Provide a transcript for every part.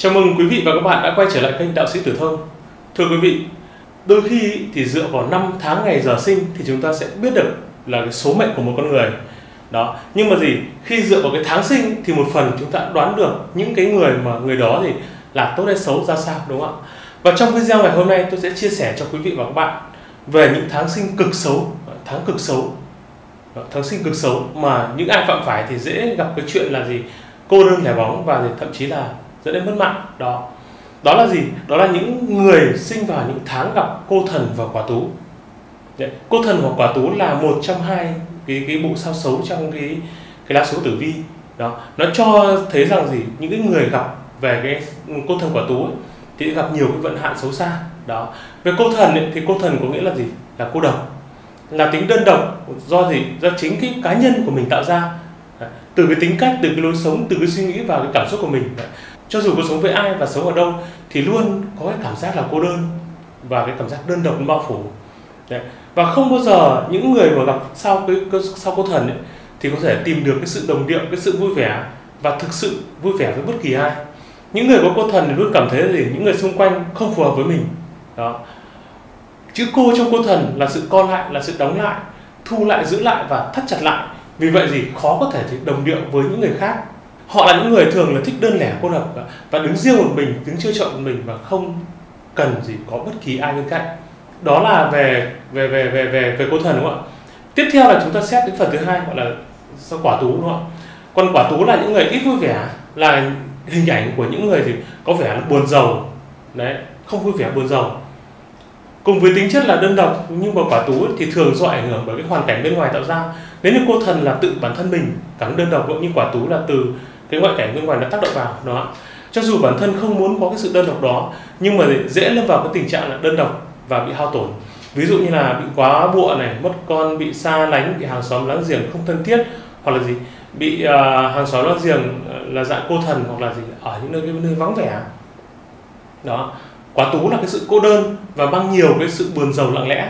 Chào mừng quý vị và các bạn đã quay trở lại kênh Đạo sĩ Tử Thông. Thưa quý vị, đôi khi thì dựa vào năm tháng ngày giờ sinh thì chúng ta sẽ biết được là cái số mệnh của một con người. Đó, nhưng mà gì? Khi dựa vào cái tháng sinh thì một phần chúng ta đoán được những cái người mà người đó thì là tốt hay xấu ra sao đúng không ạ? Và trong video ngày hôm nay tôi sẽ chia sẻ cho quý vị và các bạn về những tháng sinh cực xấu, tháng cực xấu. Tháng sinh cực xấu mà những ai phạm phải thì dễ gặp cái chuyện là gì? Cô đơn lẻ bóng và thậm chí là dẫn đến mất mạng. Đó. Đó là gì? Đó là những người sinh vào những tháng gặp cô thần và quả tú. Đấy, cô thần hoặc quả tú là một trong hai cái cái bộ sao xấu trong cái cái lá số tử vi. Đó. Nó cho thấy rằng gì? Những cái người gặp về cái cô thần quả tú ấy, thì gặp nhiều cái vận hạn xấu xa. Đó. Về cô thần ấy, thì cô thần có nghĩa là gì? Là cô độc. Là tính đơn độc do gì? Do chính cái cá nhân của mình tạo ra. Từ cái tính cách từ cái lối sống từ cái suy nghĩ và cái cảm xúc của mình cho dù có sống với ai và sống ở đâu thì luôn có cái cảm giác là cô đơn và cái cảm giác đơn độc bao phủ. Đấy. và không bao giờ những người mà gặp sau cái, cái sau cô thần ấy, thì có thể tìm được cái sự đồng điệu cái sự vui vẻ và thực sự vui vẻ với bất kỳ ai. Những người có cô thần thì luôn cảm thấy là gì? Những người xung quanh không phù hợp với mình. Đó. Chữ cô trong cô thần là sự co lại là sự đóng lại thu lại giữ lại và thắt chặt lại. Vì vậy gì khó có thể đồng điệu với những người khác họ là những người thường là thích đơn lẻ cô độc và đứng riêng một mình, đứng chưa chọn một mình và không cần gì có bất kỳ ai bên cạnh. Đó là về về về về về về cô thần đúng không ạ? Tiếp theo là chúng ta xét đến phần thứ hai, gọi là sao quả tú đúng không ạ? Còn quả tú là những người ít vui vẻ, là hình ảnh của những người thì có vẻ là buồn giàu. Đấy, không vui vẻ, buồn giàu. Cùng với tính chất là đơn độc, nhưng mà quả tú thì thường do ảnh hưởng bởi cái hoàn cảnh bên ngoài tạo ra. Nếu như cô thần là tự bản thân mình cắn đơn độc, nhưng quả tú là từ cái ngoại cảnh bên ngoài nó tác động vào đó. Cho dù bản thân không muốn có cái sự đơn độc đó nhưng mà dễ lâm vào cái tình trạng là đơn độc và bị hao tổn. Ví dụ như là bị quá bụa này mất con bị xa lánh bị hàng xóm láng giềng không thân thiết hoặc là gì bị uh, hàng xóm láng giềng à, là dạng cô thần hoặc là gì ở những nơi cái nơi vắng vẻ. Đó. Quá tú là cái sự cô đơn và mang nhiều cái sự buồn rầu lặng lẽ.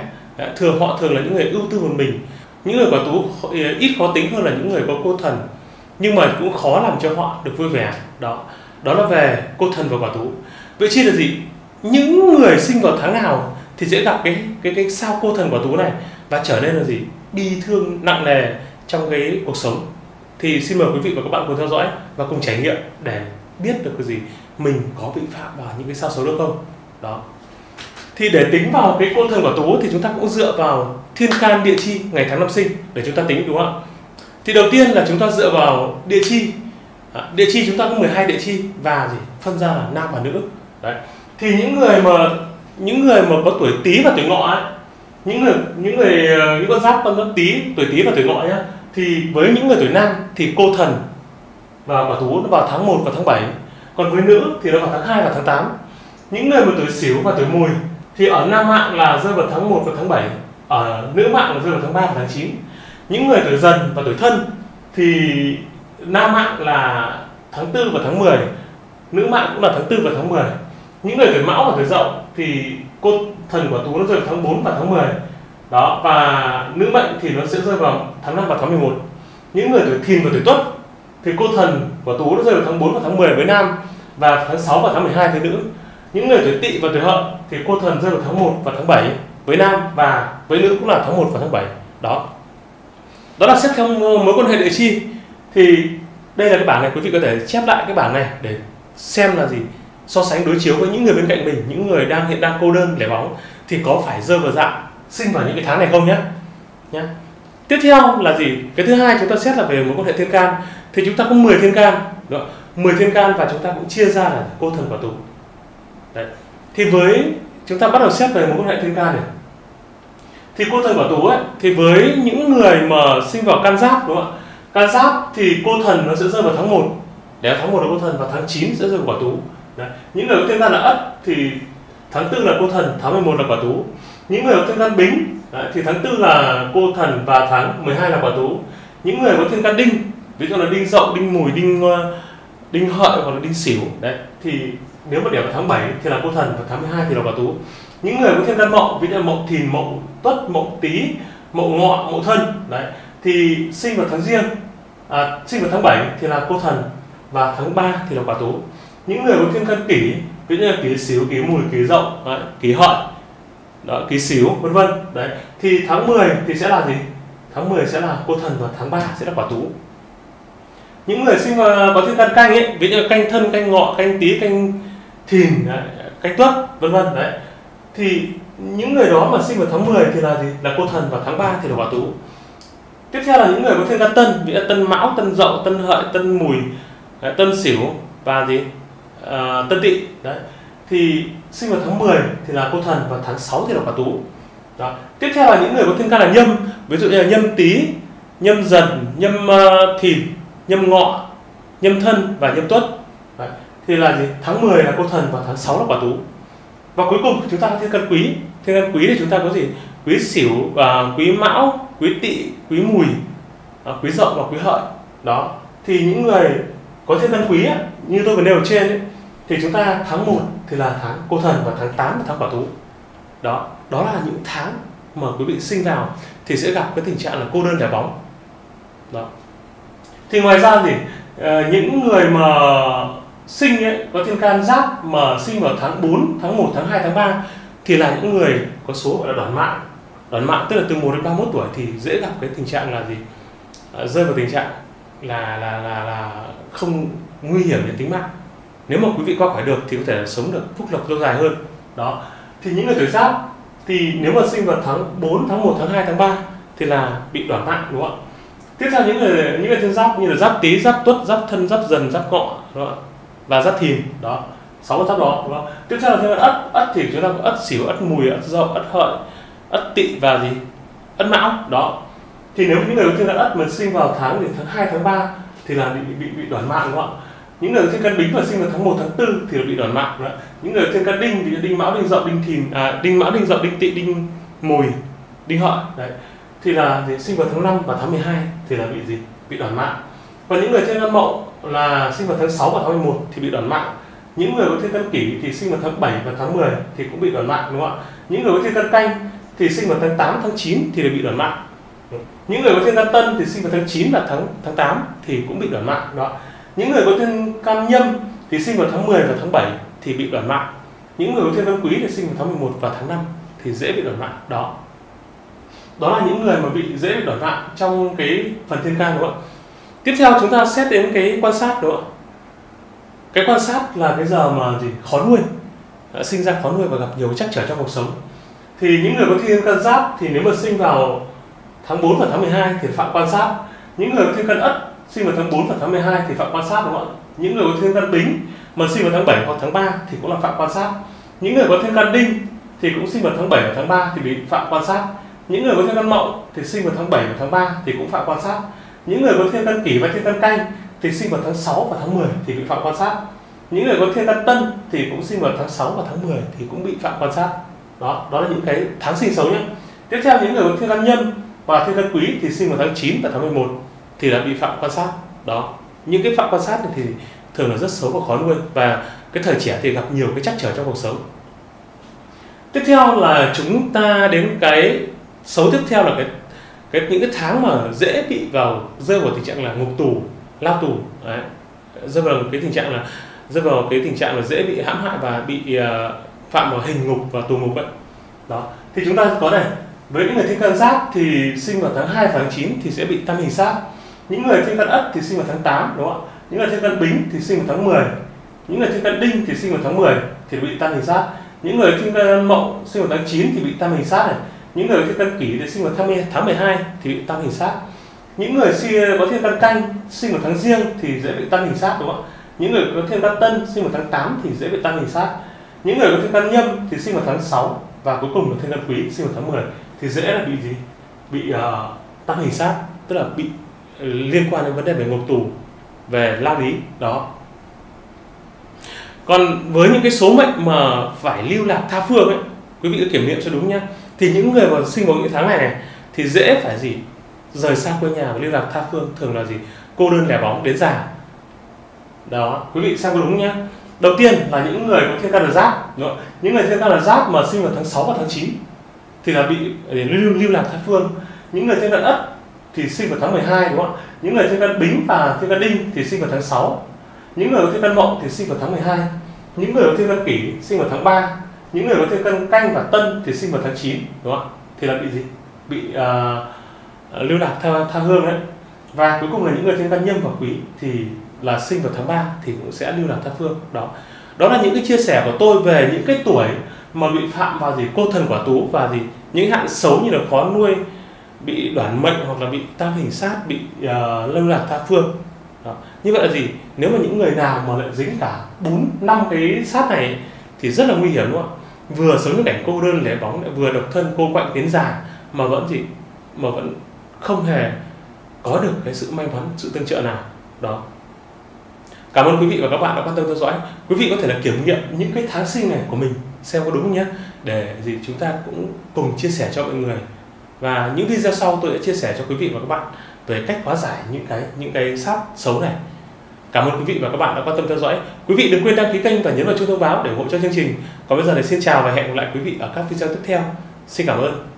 Thường họ thường là những người ưu tư một mình. Những người quả tú ít khó tính hơn là những người có cô thần nhưng mà cũng khó làm cho họ được vui vẻ. Đó. Đó là về cô thần và quả tú. Vậy chi là gì? Những người sinh vào tháng nào thì sẽ gặp cái cái cái sao cô thần quả tú này và trở nên là gì? Bi thương nặng nề trong cái cuộc sống. Thì xin mời quý vị và các bạn cùng theo dõi và cùng trải nghiệm để biết được cái gì mình có bị phạm vào những cái sao xấu được không? Đó. Thì để tính vào cái cô thần quả tú thì chúng ta cũng dựa vào thiên can địa chi ngày tháng năm sinh để chúng ta tính, đúng không ạ? Thì đầu tiên là chúng ta dựa vào địa chi. À, địa chi chúng ta có 12 địa chi và gì? Phân ra là nam và nữ. Đấy. Thì những người mà, những người mà có tuổi tý và tuổi ngọ ấy, những người những người, những con giáp con giáp tý, tuổi tý và tuổi ngọ nhá, thì với những người tuổi nam thì cô thần và quả tú nó vào tháng 1 và tháng 7 còn với nữ thì nó vào tháng 2 và tháng 8 những người mà tuổi xỉu và tuổi mùi thì ở nam mạng là rơi vào tháng 1 và tháng 7 ở nữ mạng là rơi vào tháng 3 và tháng 9 những người tuổi dần và tuổi thân thì nam mạng là tháng 4 và tháng 10 nữ mạng cũng là tháng 4 và tháng 10 những người tuổi mão và tuổi dậu thì cô thần của tú nó rơi vào tháng 4 và tháng 10 đó, và nữ mệnh thì nó sẽ rơi vào tháng 5 và tháng 11 những người tuổi thìn và tuổi tuất thì cô thần của tú nó rơi vào tháng 4 và tháng 10 với nam và tháng 6 và tháng 12 với nữ. Những người tuổi tỵ và tuổi hợi thì cô thần rơi vào tháng 1 và tháng 7 với nam và với nữ cũng là tháng 1 và tháng 7 đó đó là xét theo mối quan hệ địa chi. Thì đây là cái bảng này, quý vị có thể chép lại cái bảng này để xem là gì. So sánh đối chiếu với những người bên cạnh mình, những người đang hiện đang cô đơn, lẻ bóng, thì có phải rơi vào dạng sinh vào những cái tháng này không nhé? Nhé. Tiếp theo là gì? Cái thứ hai chúng ta xét là về mối quan hệ thiên can. Thì chúng ta có 10 thiên can. Đúng không? 10 thiên can và chúng ta cũng chia ra là cô thần quả tú. Đấy. thì với, chúng ta bắt đầu xét về mối quan hệ thiên can này thì cô thần quả tú ấy thì với những người mà sinh vào can giáp đúng không ạ? Can giáp thì cô thần nó sẽ rơi vào tháng 1 để tháng 1 là cô thần và tháng 9 sẽ rơi vào quả tú Đấy. những người có thiên can là ất thì tháng 4 là cô thần tháng 11 là quả tú những người có thiên can bính đấy, thì tháng 4 là cô thần và tháng 12 là quả tú những người có thiên can đinh ví dụ là đinh dậu đinh mùi đinh ờ, đinh hợi hoặc là đinh xỉu đấy thì nếu mà điểm vào tháng 7 thì là cô thần và tháng 12 thì là quả tú những người có thiên can mậu ví dụ là mậu thìn mậu tuất mậu tý mậu ngọ mậu thân đấy thì sinh vào tháng riêng à, sinh vào tháng 7 thì là cô thần và tháng 3 thì là quả tú. Những người có thiên can kỷ ví dụ như là kỷ xíu, kỷ mùi kỷ dậu đấy, kỷ hợi đó kỷ xíu, vân vân đấy thì tháng 10 thì sẽ là gì? Tháng 10 sẽ là cô thần và tháng 3 sẽ là quả tú. Những người sinh vào có thiên can canh ấy ví dụ như canh thân canh ngọ canh tý canh thìn đấy, canh tuất vân vân đấy thì những người đó mà sinh vào tháng 10 thì là gì? Là cô thần và tháng 3 thì là quả tú. Tiếp theo là những người có thiên can tân nghĩa tân mão tân dậu tân hợi tân mùi tân sửu và gì? À, tân tỵ đấy. Thì sinh vào tháng 10 thì là cô thần và tháng 6 thì là quả tú. Đó. tiếp theo là những người có thiên can là nhâm ví dụ như là nhâm tý nhâm dần nhâm uh, thìn nhâm ngọ nhâm thân và nhâm tuất. Đấy. thì là gì? Tháng 10 là cô thần và tháng 6 là quả tú và cuối cùng chúng ta có thiên cân quý. Thiên cân quý thì chúng ta có gì? Quý sửu và quý mão quý tỵ quý mùi à, quý dậu và quý hợi. Đó. Thì những người có thiên cân quý như tôi vừa nêu ở trên ấy, thì chúng ta tháng 1 thì là tháng cô thần và tháng 8 là tháng quả tú. Đó. Đó là những tháng mà quý vị sinh vào thì sẽ gặp cái tình trạng là cô đơn đẻ bóng. Đó. Thì ngoài ra thì ờ, những người mà sinh ấy, có thiên can giáp mà sinh vào tháng 4, tháng 1, tháng 2, tháng 3 thì là những người có số gọi là đoản mạng đoản mạng tức là từ 1 đến 31 tuổi thì dễ gặp cái tình trạng là gì? À, rơi vào tình trạng là là là là không nguy hiểm đến tính mạng. Nếu mà quý vị qua khỏi được thì có thể sống được phúc lộc lâu dài hơn. Đó. Thì những người tuổi giáp thì nếu mà sinh vào tháng 4, tháng 1, tháng 2, tháng 3 thì là bị đoản mạng đúng không ạ? Tiếp theo những người những người thiên giáp như là giáp tý giáp tuất giáp thân giáp dần giáp ngọ đúng không ạ? Và giáp thìn. Đó. Sáu con giáp đó đúng không? Tiếp theo là thêm ất. Ất thì chúng ta có ất xỉu ất mùi ất dậu ất hợi ất tỵ và gì? Ất mão. Đó. Thì nếu những người có thiên can ất mà sinh vào tháng thì tháng 2, tháng 3 thì là bị bị bị đoản mạng đúng không ạ? Những người thiên can bính mà sinh vào tháng 1, tháng 4 thì là bị đoản mạng đó. những người thiên can đinh thì đinh mão đinh dậu đinh thìn à, đinh mão đinh dậu đinh tỵ đinh mùi đinh hợi. Đấy. Thì là thì sinh vào tháng 5 và tháng 12 thì là bị gì? Bị đoản mạng. Còn những người thiên can mậu là sinh vào tháng 6 và tháng 11 thì bị đoản mạng. Những người có thiên can kỷ thì sinh vào tháng 7 và tháng 10 thì cũng bị đoản mạng, đúng không ạ? Những người có thiên can canh thì sinh vào tháng 8 tháng 9 thì đều bị đoản mạng. Những người có thiên can tân thì sinh vào tháng 9 và tháng tháng 8 thì cũng bị đoản mạng đó những người có thiên can nhâm thì sinh vào tháng 10 và tháng 7 thì bị đoản mạng. Những người có thiên can quý thì sinh vào tháng 11 và tháng 5 thì dễ bị đoản mạng, đó. Đó là những người mà bị dễ bị đoản mạng trong cái phần thiên can đúng không ạ? Tiếp theo chúng ta xét đến cái quan sát đúng không ạ? Cái quan sát là cái giờ mà gì? Khó nuôi. Đã sinh ra khó nuôi và gặp nhiều trắc trở trong cuộc sống. Thì những người có thiên can giáp thì nếu mà sinh vào tháng 4 và tháng 12 thì phạm quan sát. Những người có thiên can ất sinh vào tháng 4 và tháng 12 thì phạm quan sát đúng không ạ? Những người có thiên can bính mà sinh vào tháng 7 hoặc tháng 3 thì cũng là phạm quan sát. Những người có thiên can đinh thì cũng sinh vào tháng 7 và tháng 3 thì bị phạm quan sát. Những người có thiên can mậu thì sinh vào tháng 7 và tháng 3 thì cũng phạm quan sát những người có thiên can kỷ và thiên can canh thì sinh vào tháng 6 và tháng 10 thì bị phạm quan sát. Những người có thiên can tân thì cũng sinh vào tháng 6 và tháng 10 thì cũng bị phạm quan sát. Đó đó là những cái tháng sinh xấu nhé. Tiếp theo, những người có thiên can nhân và thiên can quý thì sinh vào tháng 9 và tháng 11 thì là bị phạm quan sát. Đó, những cái phạm quan sát thì thường là rất xấu và khó nuôi và cái thời trẻ thì gặp nhiều cái trắc trở trong cuộc sống. Tiếp theo là chúng ta đến cái xấu tiếp theo là cái cái những cái tháng mà dễ bị vào rơi vào tình trạng là ngục tù lao tù đấy. Rơi vào cái tình trạng là rơi vào cái tình trạng là dễ bị hãm hại và bị uh, phạm vào hình ngục và tù ngục vậy. Đó. Thì chúng ta có này với những người thiên can giáp thì sinh vào tháng 2 và tháng 9 thì sẽ bị tam hình sát. Những người thiên can ất thì sinh vào tháng 8 đúng không ạ? Những người thiên can bính thì sinh vào tháng 10 những người thiên can đinh thì sinh vào tháng 10 thì bị tam hình sát. Những người thiên can mậu sinh vào tháng 9 thì bị tam hình sát này những người thiên can kỷ thì sinh vào tháng tháng 12 thì bị tăng hình sát những người có thiên can canh sinh vào tháng riêng thì dễ bị tăng hình sát đúng không ạ? Những người có thiên can tân sinh vào tháng 8 thì dễ bị tăng hình sát những người có thiên can nhâm thì sinh vào tháng 6 và cuối cùng là thiên can quý sinh vào tháng 10 thì dễ là bị gì? Bị ờ, uh, tăng hình sát tức là bị ờ, liên quan đến vấn đề về ngục tù về lao lý đó. Còn với những cái số mệnh mà phải lưu lạc tha phương ấy quý vị cứ kiểm nghiệm cho đúng nhá thì những người mà sinh vào những tháng này, này thì dễ phải gì? Rời xa quê nhà và lưu lạc tha phương thường là gì? Cô đơn lẻ bóng đến già. Đó quý vị xem có đúng nhá? Đầu tiên là những người có thiên can là giáp đúng không những người thiên can là giáp mà sinh vào tháng 6 và tháng 9 thì là bị để lưu, lưu lạc tha phương. Những người thiên can ất thì sinh vào tháng 12 đúng không ạ? Những người thiên can bính và thiên can đinh thì sinh vào tháng 6 những người có thiên can mậu thì sinh vào tháng 12 những người có thiên can kỷ sinh vào tháng 3 những người có thiên cân canh và tân thì sinh vào tháng 9 đúng không? Thì là bị gì? Bị uh, lưu lạc theo tha hương đấy. Và cuối cùng là những người thiên cân nhâm và quý thì là sinh vào tháng 3 thì cũng sẽ lưu lạc tha phương. Đó. Đó là những cái chia sẻ của tôi về những cái tuổi mà bị phạm vào gì cô thần quả tú và gì những hạn xấu như là khó nuôi bị đoản mệnh hoặc là bị tam hình sát bị uh, lưu lạc tha phương. Đó. như vậy là gì? Nếu mà những người nào mà lại dính cả bốn năm cái sát này thì rất là nguy hiểm đúng không? ạ vừa sống những cảnh cô đơn lẻ bóng lại, vừa độc thân cô quạnh tiến già, mà vẫn gì? Mà vẫn không hề có được cái sự may mắn, sự tương trợ nào. Đó. Cảm ơn quý vị và các bạn đã quan tâm theo dõi. Quý vị có thể là kiểm nghiệm những cái tháng sinh này của mình, xem có đúng không nhé? Để gì chúng ta cũng cùng chia sẻ cho mọi người. Và những video sau tôi sẽ chia sẻ cho quý vị và các bạn về cách hóa giải những cái những cái sát xấu này cảm ơn quý vị và các bạn đã quan tâm theo dõi. Quý vị đừng quên đăng ký kênh và nhấn vào chuông thông báo để ủng hộ cho chương trình. Còn bây giờ thì xin chào và hẹn gặp lại quý vị ở các video tiếp theo. Xin cảm ơn.